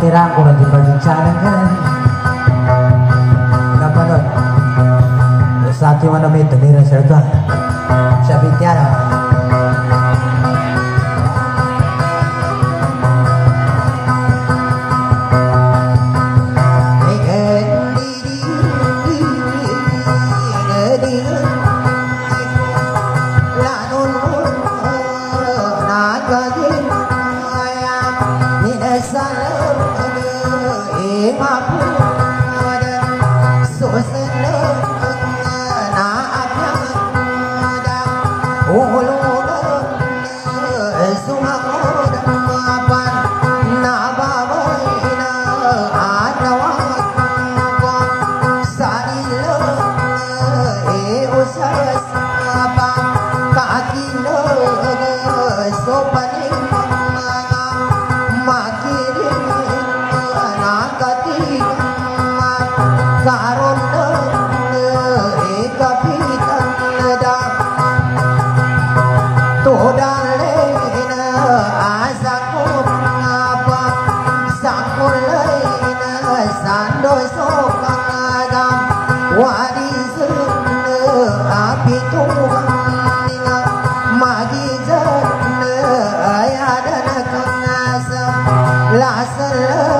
kaya mo natirang ko naging pagkiksanan ka. Napanood. Sa akin mo na may tumira sir ka. Sabi tiara.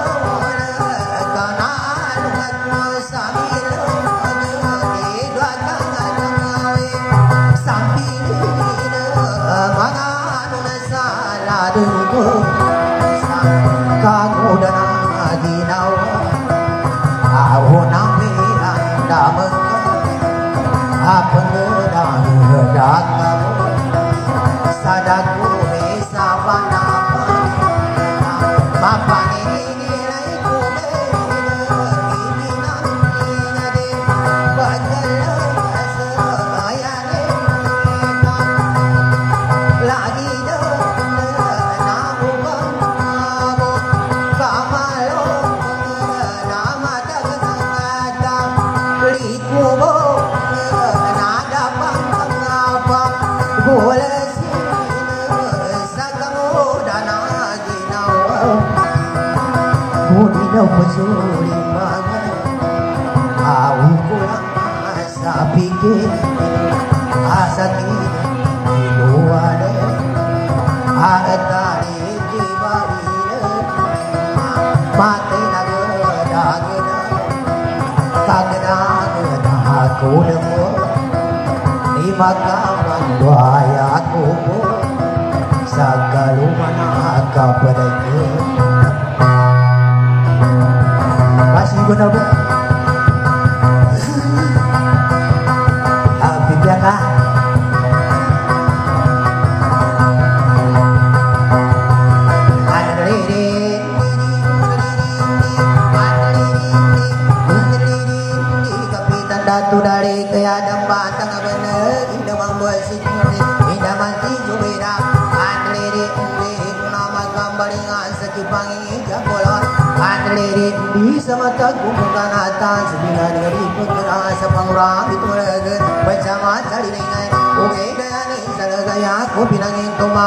Oh, Kuni na pasuri mga Awi ko lang sa pigil Asakit Iluwane Aatari di barina Mati na gadagina Kaganagana benar bu Habib kak Kapitan Datu dari keadaan batang bener Indah membuat si गरी समत कुंभकाना तास बिना गरी पुकरा सपंगरा मितुरग पचमा चढ़ी नहीं गए उगे गया नहीं सर गया को बिना गे तुमा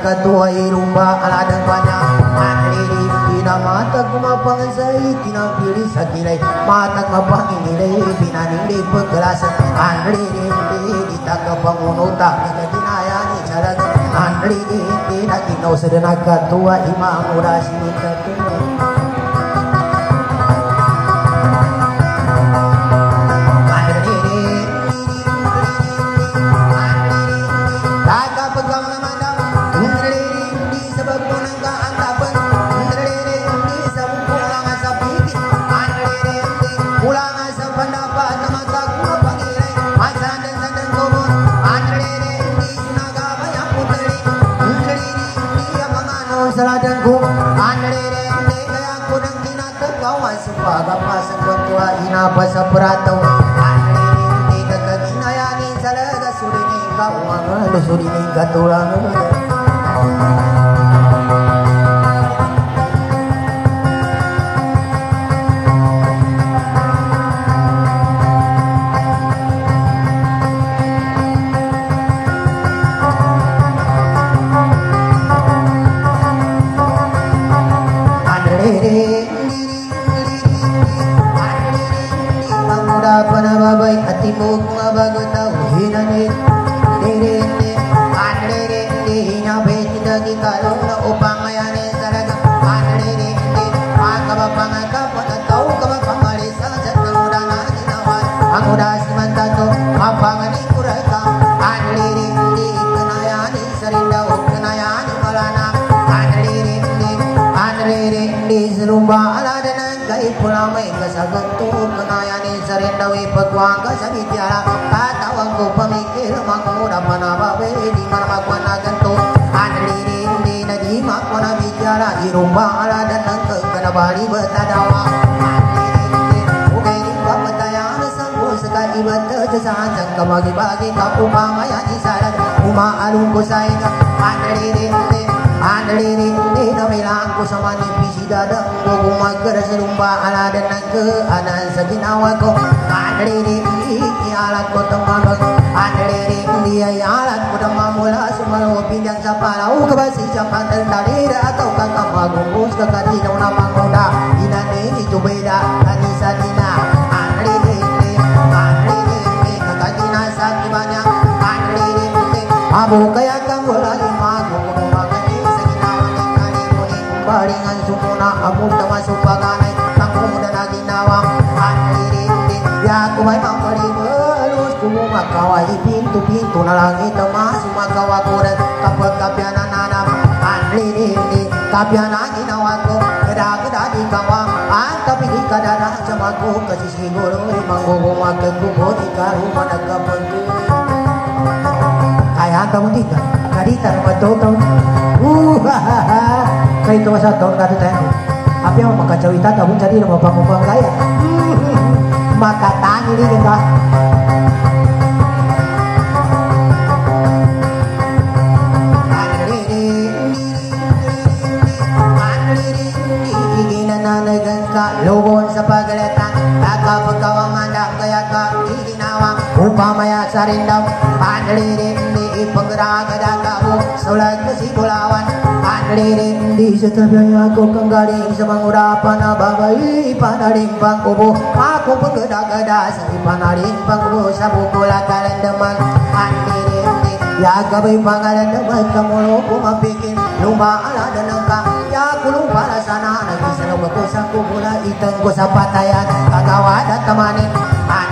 Kedenak ketua Irumba Aladang banyak Andrere Di nama Tagumapang Say Tinapili sakilay Matag mapangingilay Pinanili pagkalasan Andrere Di tagapangunuta Ni kadinaya ni calag Andrere Di naginaw sa denak ketua Imam Urasi Ketua hindi nagkaginayanin sa ko pamikil Manguna panababe Di man magwanaganto Andirinde na di makwana bidyara Irumba alada ng kanabali Batadawa Andirinde Ugay di papatayan sa sa iba't kasasahan Sa kamagi-bagi ina Andirinde na bilang ko sa manipisi dadang ko Kung magkara sa lumba aladan ng kaanan sa ginawa ko Andirinde andrere iki alat kotong mabag andrere dia alat kotong mamula sumalo pinjang sapala u kabasi sapatan dalira atau kakak magumus kakak dina nama ngoda inane itu beda kanisa dina andrere andrere kakak dina sakit banyak andrere abu kaya kang wala tama supaganay kang na ginawa andrere ya kumay mambali balus kumuma kawai pintu-pintu na langit mas makawakuran kapag kapyanan nanam. Andrere kapyanan ginawa ko kada-kada di kawa ang kapili kadana sa mago kasi siguro manggugumak kubo di karuma nagkapagkuhan kaya kamu tidak kadita naman to to uh kay sa to kadu tayo api ang makacawita kamu jadi nama pangumang kaya makatani rin ka Ginananagan ka, lubon sa pagalatan Nakapagkawamanda kaya ka iginawang Upamaya sa rindam Panlirindi ipagragada ka mo Sulag na si Bulawan Panlirindi sa tabi ako kang galing sa mangurapan na babay Panaling pangkubo Ako pagkada-gada sa ipanaling pangkubo Sa bukula kalandaman Panlirindi Yagabay pangalan naman kamulo kumapikin Lumaalala ng ka Ya para sana Nagisalaw ako sa kubula Itang ko sa patayan Kagawad at tamanin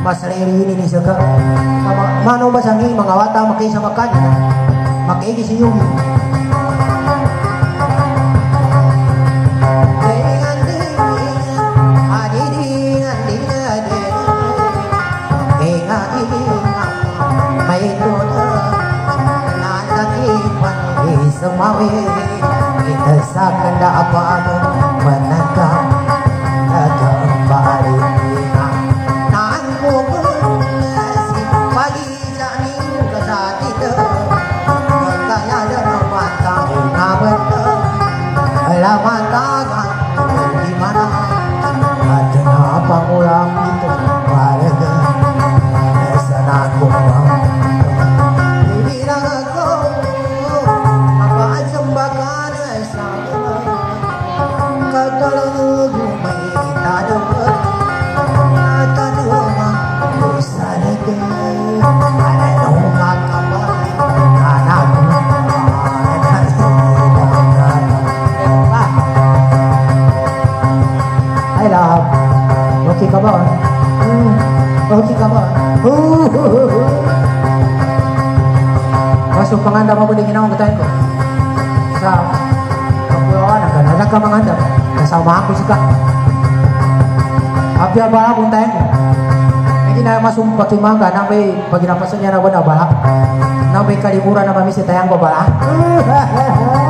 Mas Riri ini nih suka Mano ba sangi Mangawata makai sama kanya Makai si Yugi Semawi kita sakanda apa Kasama ako sika Abya bala kung tayo ko Hindi na masung pakimangga Nang may paginapasan niya na wala bala Nang may kalimuran na mamisi tayang ko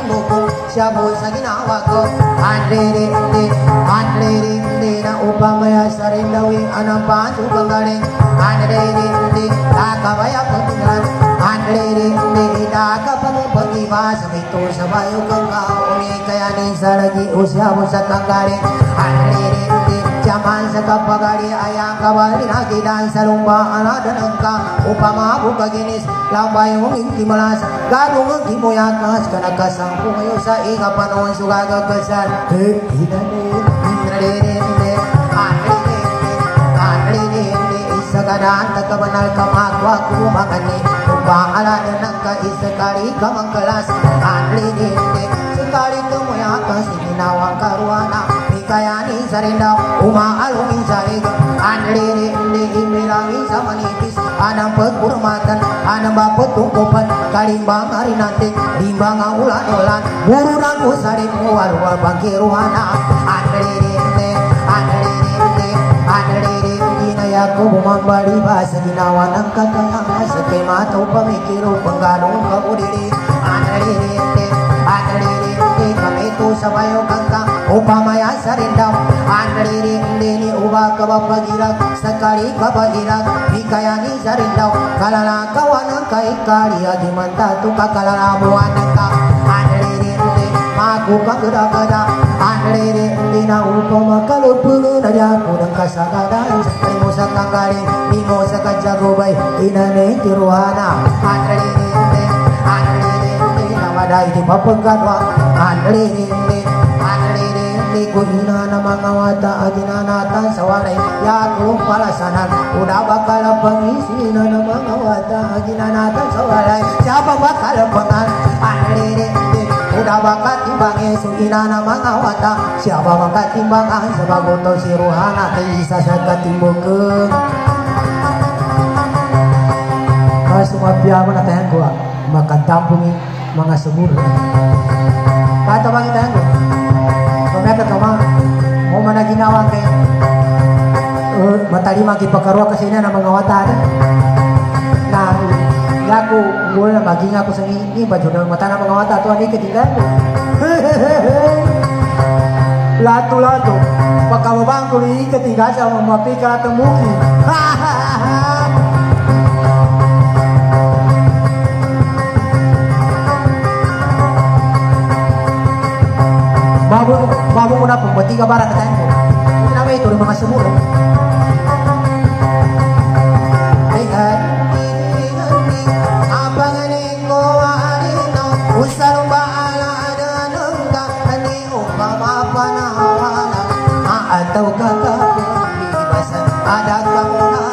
Shabu sagina sa andre ko andre anririndi Na upamaya maya saring lawing Anong pansubang galing Anririndi, nakabaya ko tingnan Anririndi, nakapamong pag-iba Sa pito sa bayo kang kaungi Kaya ni sa nag-iusya mo sa pasu pagaling Andre de kakabaya putri Andre de basa itu sa bayo kang kauni kaya din sa lagi usya mo sa tanggali anriri zaman sa kapagari ayang kabali nakidan sa lumba anadanan ka upama buka ginis lambay mong inti malas gadong ang kimuyakas ka nagkasangko ngayon sa ika తయాని సరేనా ఉమా అరుమి సరేగా ఆండే రే ఉండే ఈ మేరావి సమని పిస్ ఆనం పత్పురు మాతన్ ఆనం బాపత్తు కోపన్ కడింబాం హరినాతే డింబాం అవులా నోలాన్ గురు నాకు సరే మూవారు బాకే రుహానా ఆండే రే ఉండే ఆండే రే ఉండే ఆండే రే యాకూబు మంబడి వాసని నావనం కథ సకే మాతౌపమే కిరో బంగారం కబురి ఆండే రే ఉండే ఆండే रे ते कमे तो समय Ganga kaudiri Anriri Anriri Kami ito sa bayo kangka Upamaya sa rindaw Anriri Ni uba kabapagilag Sakali kabagilag Ikayani sa rindaw Kalalakawan ang kaikali Adimanta tu kakalalabuan ng ka Anriri Maku kang gada-gada Anriri na upama kalupulun Aja kudang kasagadan Sakali mo sa tanggaling Di Inane tiruana Anriri Anriri Anriri Kuhina na mga wata Aginanatan sa walay Yakong palasanan Udah bakal pangisinan na mga wata Aginanatan sa walay Siapa bakal pangan Anriri Udah bakat timbangnya sugina na mga wata Siapa bakat timbangan? Sebagoto si ruhana Isa sa katimbukeng Mga sumapya mo na tayo ko Magkadampungi mga subur Kata bang tayo ko Pameka ka mga Mo man na ginawa kay uh, Matalima kipakarwa kasi na ng mga wata Na Yaku Mula na maging ako sa ini Ba dyan mata ng mga wata ini ketinggalan ko Lato-lato Pagkababang ko ketinggalan sa mga mapika at muki Bago, bago mo na po, bati ka bara na ito ng mga sumuro. Ay, ay, abanganin ko arino, usarong baala adanang ka, ani upamapanahala, aataw ka ka, ibasan, adag ka muna,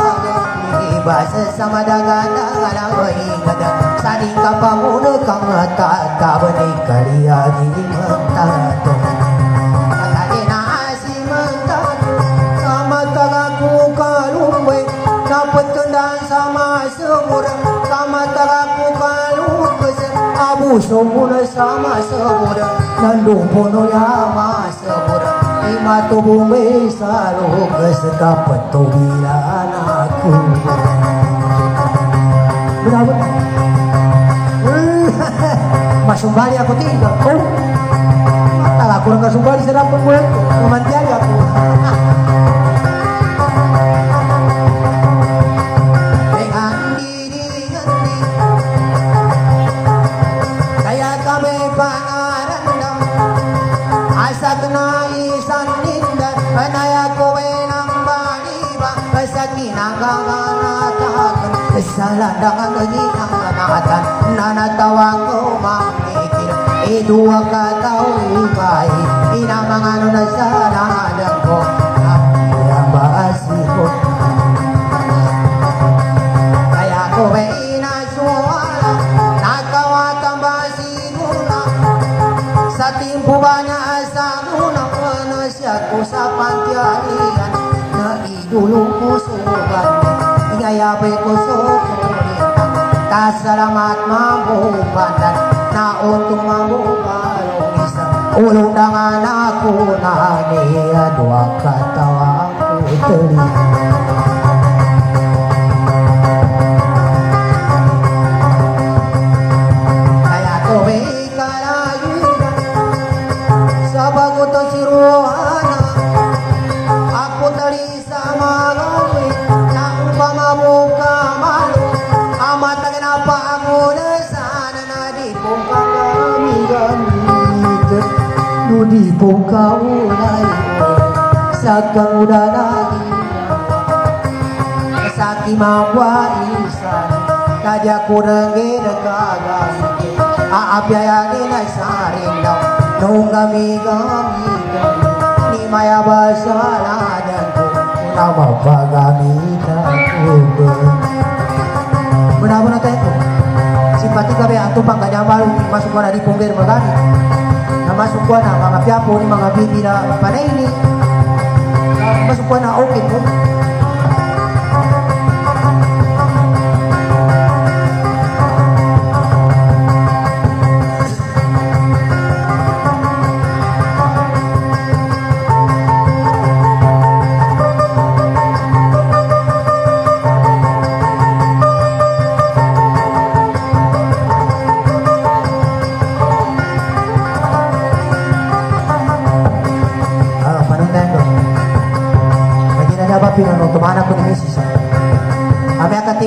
ibasa sa madagana, alaway gada, saling ka pa muna kang matatabanay kaliyagi magtato. Agadi na asimantado, sama tagaku kalumbay, napatundaan sama semura, sama tagaku kalumbay, abuso muna sama semura, nandung puno yama semura, lima tubuh sa lugas dapat tugilan aku. Benar kami pangarandam Asag na isan nindan Panaya ko ng baliba Sa kinagaganatakan Sa landangan ng kanatan Nanatawang ko mamikir Idua ka tao ibay Inamangano na sa nadang ko Ang baasi ko kaya ko basigula Sa timpo ba niya sa unang ano siya ko sa pantyalian Na idulong ko sugat Ingayabay ko sukulitan Kasalamat untong mabubalong isa Ulong na nga na ako na niya Dua katawa ko terima at kamudanagi Kasaki mabwa isan Kaja kurangi nagkagasi Aapyayagin ay sarin daw Nung kami kami Ni maya basa basalanan ko Una tak ko Benar-benar tayo Simpati kami atong pangganyamalu Masuk ko di punggir magani Na masuk ko na mga piyapo ni mga bibi na panay ni masukuan na okay ko.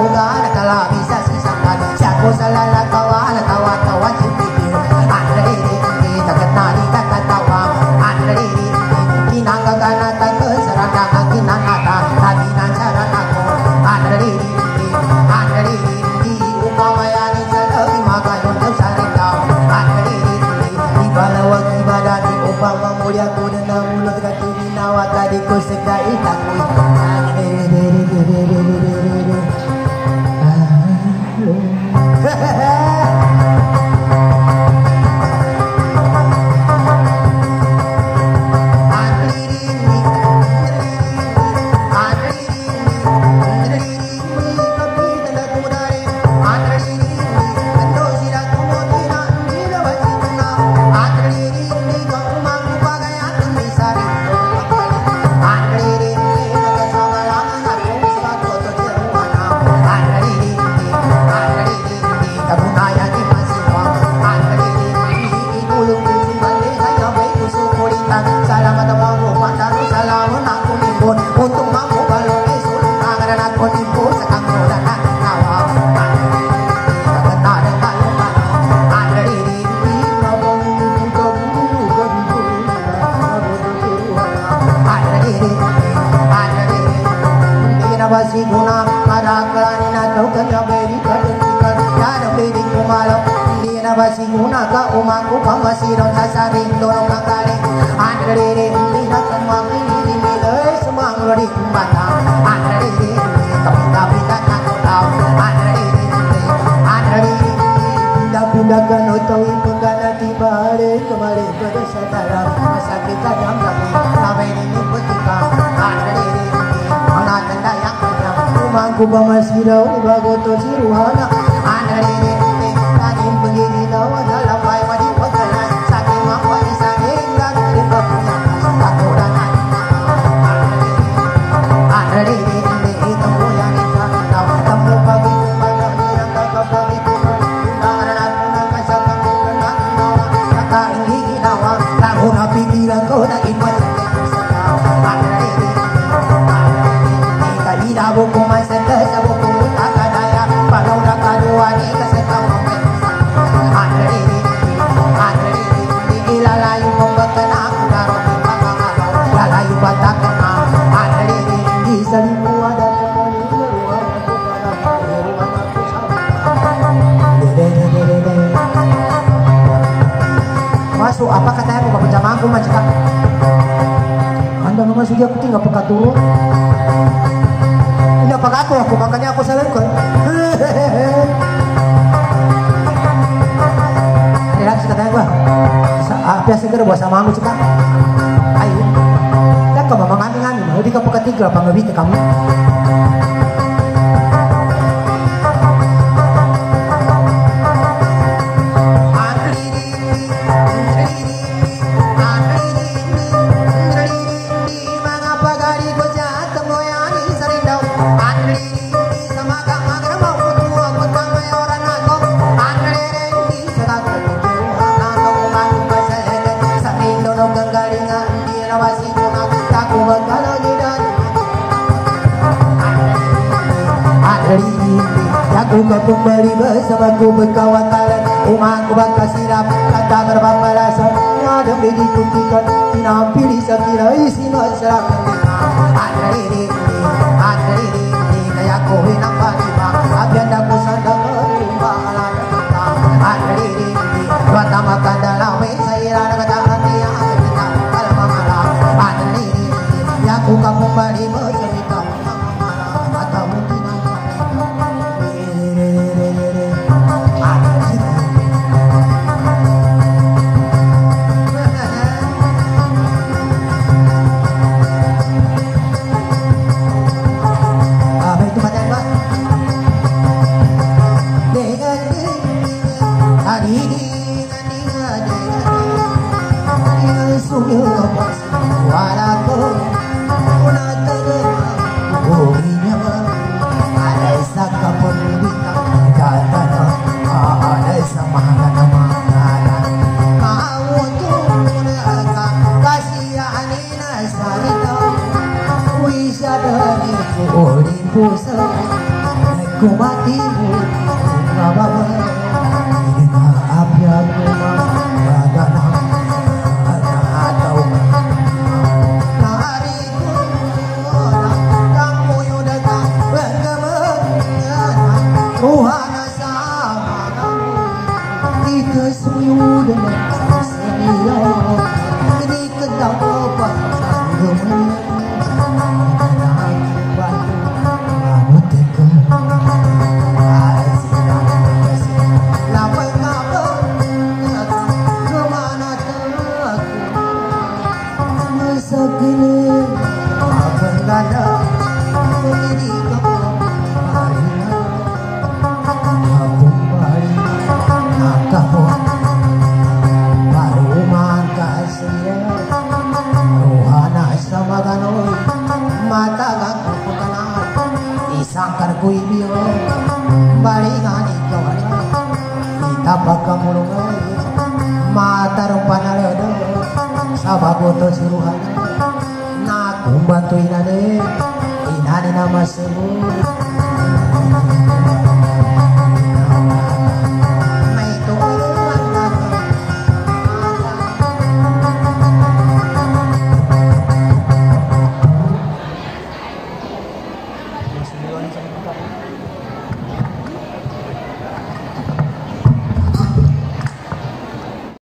toda a área kubama sidau ubago to siru hanaka Ini apa aku aku makanya aku salurkan. Relax katanya gua. Apa segera buat sama aku cekak. Ayo. Dan kau ngami-ngami, mau di kapal ketiga apa nggak kamu? Kembali bersamaku berkawan kalian Umatku bakal sirap Kata berbalasan Ada dikuntikan Tina pilih sekira isi masyarakat. Ada ini Ada ini Kayak aku hinang Pusa, ay ba nababang sabagoto suruhan na kumbantu inane inane nama sebut